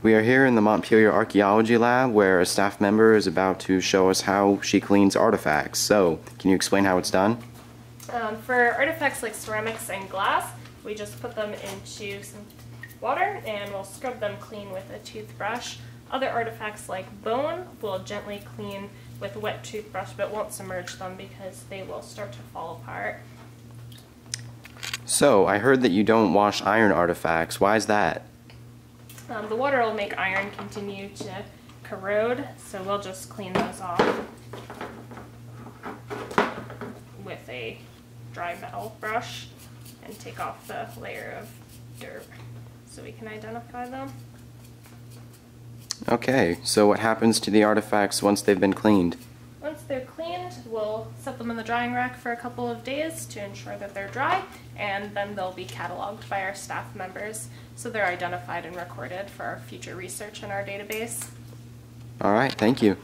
We are here in the Montpelier Archaeology Lab where a staff member is about to show us how she cleans artifacts. So, can you explain how it's done? Um, for artifacts like ceramics and glass, we just put them into some water and we'll scrub them clean with a toothbrush. Other artifacts like bone, we'll gently clean with a wet toothbrush but won't submerge them because they will start to fall apart. So, I heard that you don't wash iron artifacts. Why is that? Um, the water will make iron continue to corrode, so we'll just clean those off with a dry metal brush and take off the layer of dirt so we can identify them. Okay, so what happens to the artifacts once they've been cleaned? They're cleaned, we'll set them in the drying rack for a couple of days to ensure that they're dry, and then they'll be cataloged by our staff members so they're identified and recorded for our future research in our database. Alright, thank you.